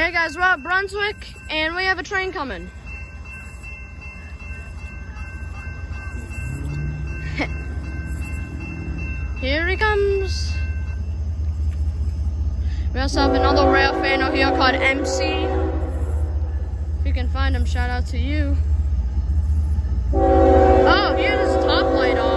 Hey guys, we're at Brunswick and we have a train coming. here he comes. We also have another rail fan over here called MC. If you can find him, shout out to you. Oh, here's his top light on.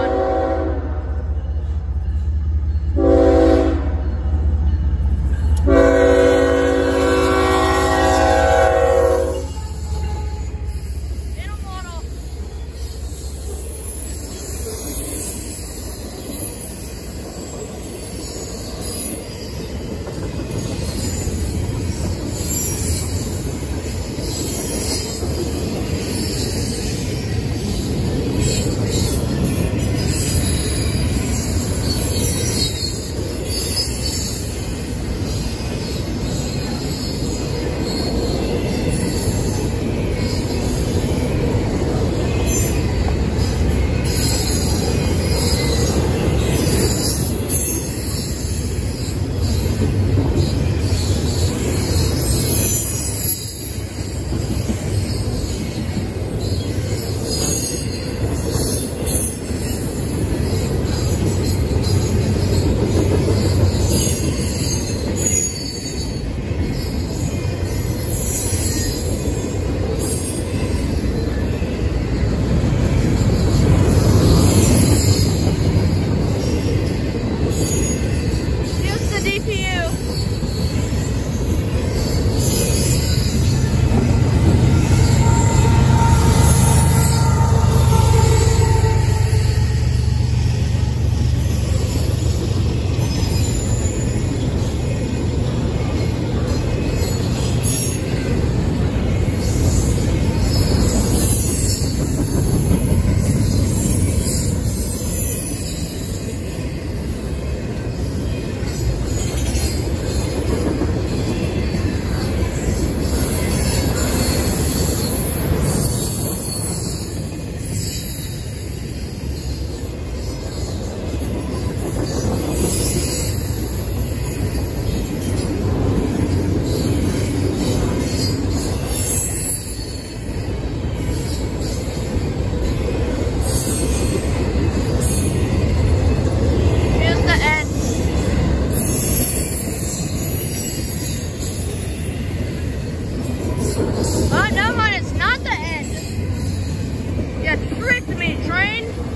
Me,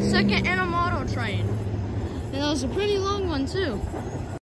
59 second intermodal train. And that was a pretty long one too.